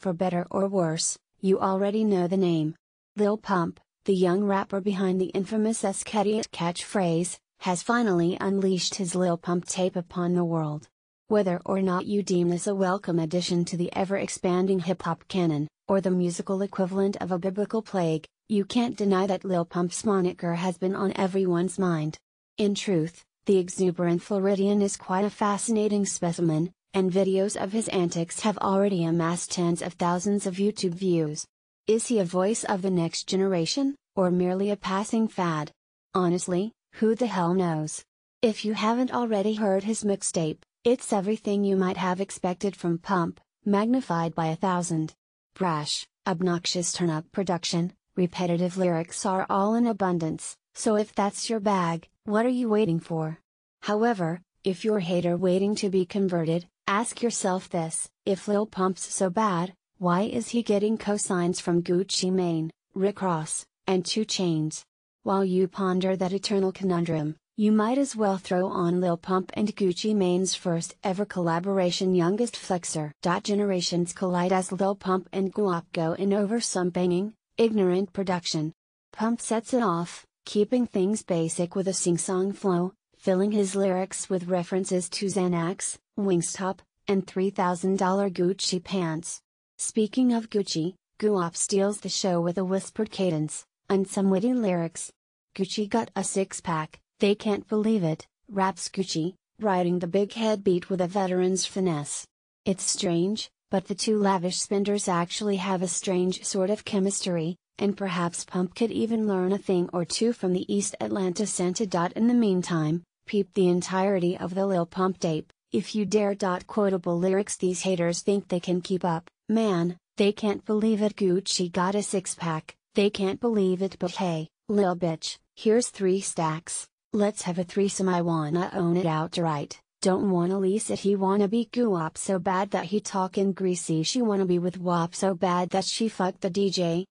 for better or worse, you already know the name. Lil Pump, the young rapper behind the infamous Esskeetit catchphrase, has finally unleashed his Lil Pump tape upon the world. Whether or not you deem this a welcome addition to the ever expanding hip hop canon, or the musical equivalent of a biblical plague, you can't deny that Lil Pump's moniker has been on everyone's mind. In truth, the exuberant Floridian is quite a fascinating specimen, and videos of his antics have already amassed tens of thousands of YouTube views. Is he a voice of the next generation, or merely a passing fad? Honestly, who the hell knows? If you haven't already heard his mixtape, it's everything you might have expected from Pump, magnified by a thousand. Brash, obnoxious turn up production, repetitive lyrics are all in abundance, so if that's your bag, what are you waiting for? However, if you're a hater waiting to be converted, ask yourself this if Lil Pump's so bad, why is he getting cosigns from Gucci Mane, Rick Ross, and 2 Chainz? While you ponder that eternal conundrum, you might as well throw on Lil Pump and Gucci Mane's first ever collaboration Youngest Flexer. Generations collide as Lil Pump and Guwop go in over some banging, ignorant production. Pump sets it off, keeping things basic with a sing-song flow, filling his lyrics with references to Xanax, Wingstop, and $3,000 Gucci pants. Speaking of Gucci, Guwop steals the show with a whispered cadence, and some witty lyrics. Gucci got a six-pack, they can't believe it, raps Gucci, riding the big head beat with a veteran's finesse. It's strange, but the two lavish spenders actually have a strange sort of chemistry, and perhaps Pump could even learn a thing or two from the East Atlanta Santa. Dot in the meantime, peep the entirety of the Lil Pump tape, if you dare. Quotable lyrics these haters think they can keep up, man, they can't believe it. Gucci got a six pack, they can't believe it but hey, lil bitch, here's three stacks. Let's have a threesome. I wanna own it outright, don't wanna lease it. He wanna be Guwop so bad that he talking greasy. She wanna be with WAP so bad that she fucked the DJ,